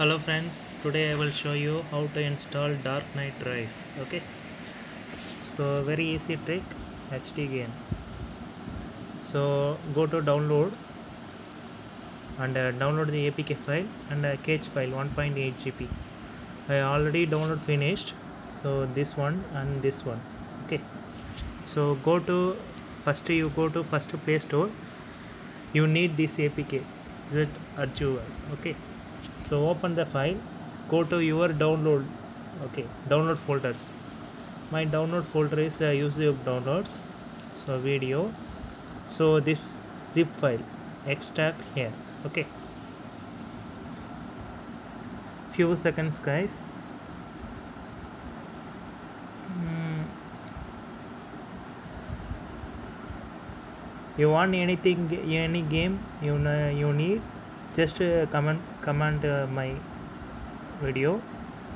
hello friends today i will show you how to install dark knight rise okay? So very easy trick hd game. So go to download and uh, download the apk file and uh, cache file 1.8 gb i already download finished so this one and this one okay? So go to first you go to first play store. You need this apk z archiver okay so open the file go to your download okay download folders. My download folder is uh, youtube downloads so video. So this zip file extract here okay. Few seconds guys. Mm. you want anything any game you know you need just uh, comment comment uh, my video.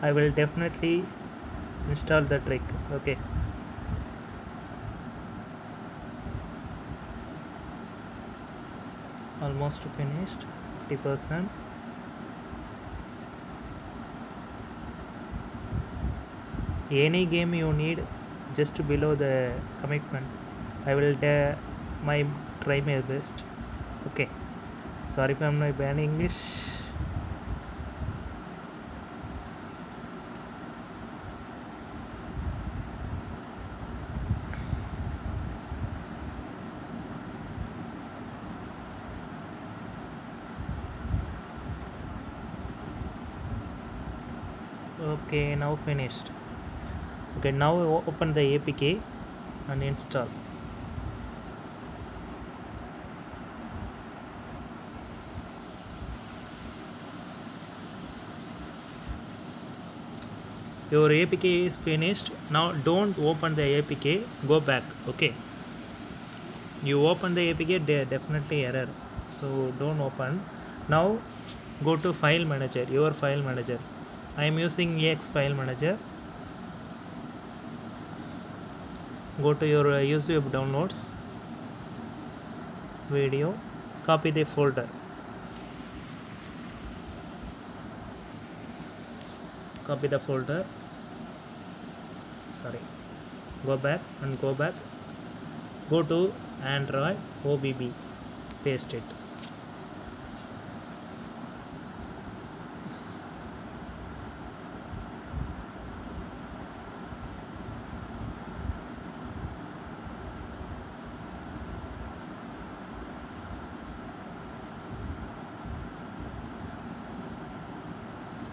I will definitely install the trick okay? Almost finished 50 percent. Any game you need just below the commitment. I will uh, my try my best sorry if I'm not bad english. Okay now finished. Okay now open the apk and install your apk is finished now don't open the apk go back okay? You open the apk de- definitely error so don't open. Now go to file manager your file manager. I am using ex file manager. Go to your uh, youtube downloads video copy the folder. Copy the folder sorry go back and go back go to android obb paste it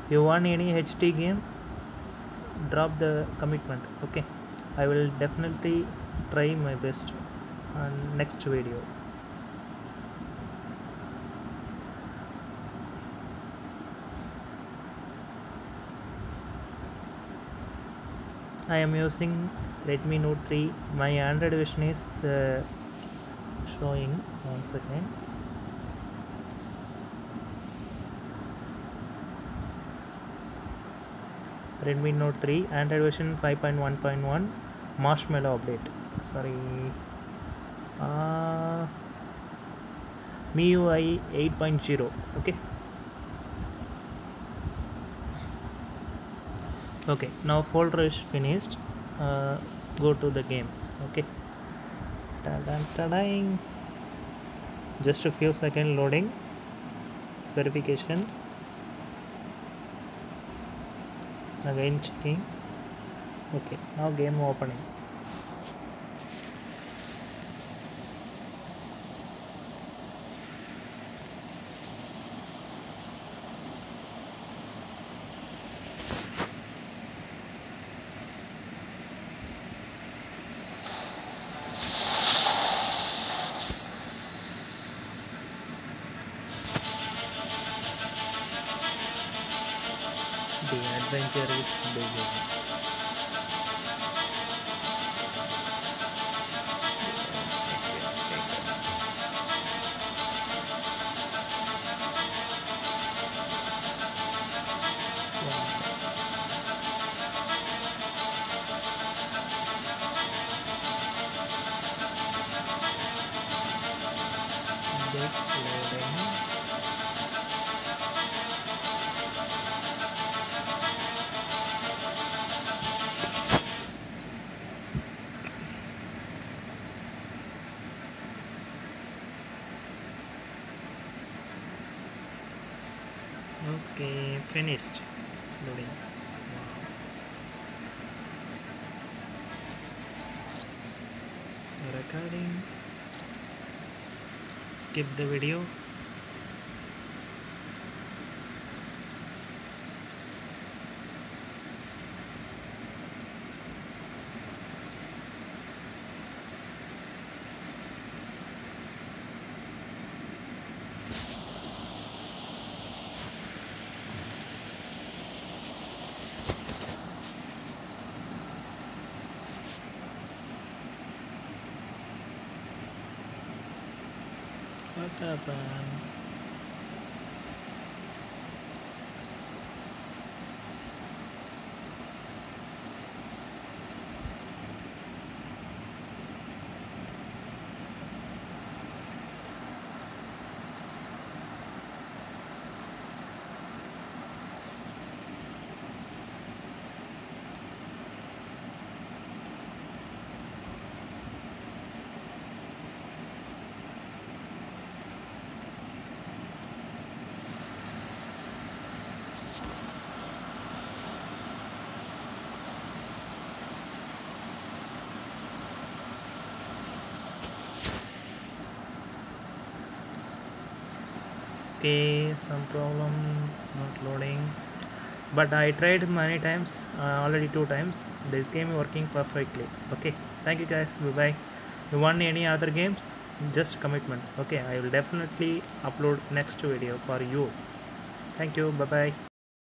you want any hd game drop the commitment okay? I will definitely try my best. On next video. I am using redmi note 3 my android version is uh, showing. One second Redmi Note 3 Android version 5.1.1 Marshmallow update. Sorry. Uh, MIUI 8.0 okay. Okay now folder is finished. Uh, go to the game okay. Ta-da, ta-da. just a few second loading. Verification again checking. Okay now game opening the adventure begins Big loading. Okay finished loading recording skip the video what happened okay some problem not loading. But I tried many times uh, already two times. This game working perfectly. Okay. Thank you guys. Bye bye you want any other games? Just commitment. Okay. I will definitely upload next video for you. Thank you. Bye bye